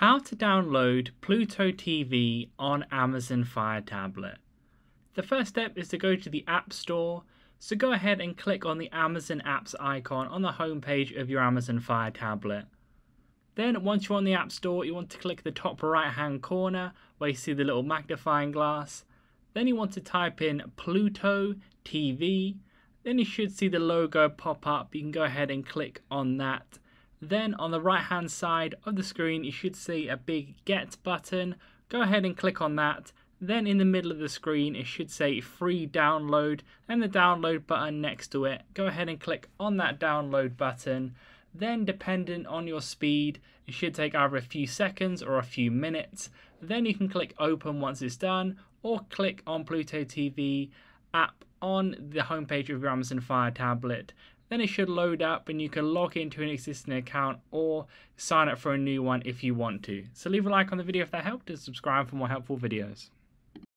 How to download Pluto TV on Amazon Fire Tablet. The first step is to go to the App Store. So go ahead and click on the Amazon Apps icon on the home page of your Amazon Fire Tablet. Then once you're on the App Store, you want to click the top right hand corner where you see the little magnifying glass. Then you want to type in Pluto TV. Then you should see the logo pop up. You can go ahead and click on that. Then on the right hand side of the screen you should see a big get button. Go ahead and click on that. Then in the middle of the screen it should say free download and the download button next to it. Go ahead and click on that download button. Then dependent on your speed it should take either a few seconds or a few minutes. Then you can click open once it's done or click on Pluto TV app on the homepage of your Amazon Fire tablet then it should load up and you can log into an existing account or sign up for a new one if you want to. So leave a like on the video if that helped and subscribe for more helpful videos.